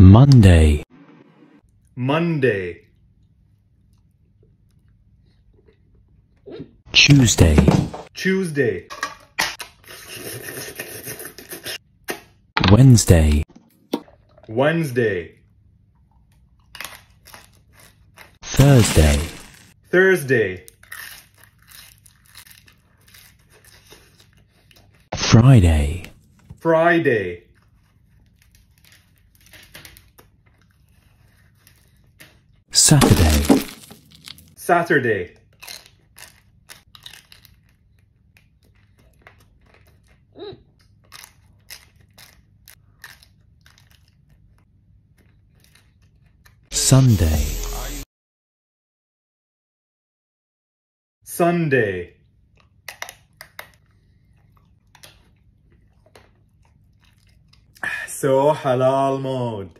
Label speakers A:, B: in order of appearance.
A: Monday,
B: Monday,
A: Tuesday,
B: Tuesday,
A: Wednesday,
B: Wednesday,
A: Thursday,
B: Thursday,
A: Friday,
B: Friday,
A: Saturday,
B: Saturday,
A: Sunday,
B: Sunday, so halal mode.